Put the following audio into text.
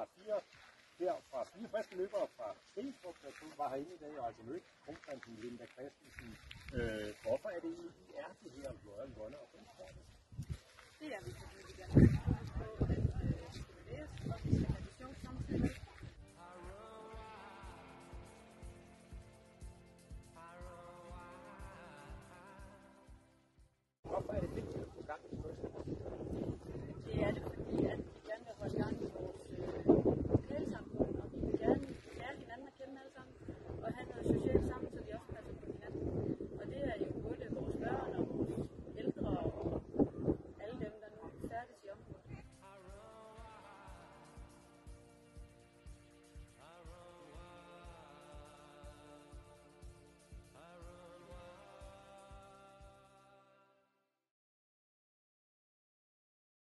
har fire her fra fire friske løbere fra Stenstrup, der som var herinde i dag og altså mødte kronprinsen Linda Christensen. Øh, hvorfor er det egentlig, I er det her Royal Runner og Stenstrup? Det er vi, fordi vi gerne vil på, øh, at vi skal bevæge os, og vi skal have det sjovt samtidig.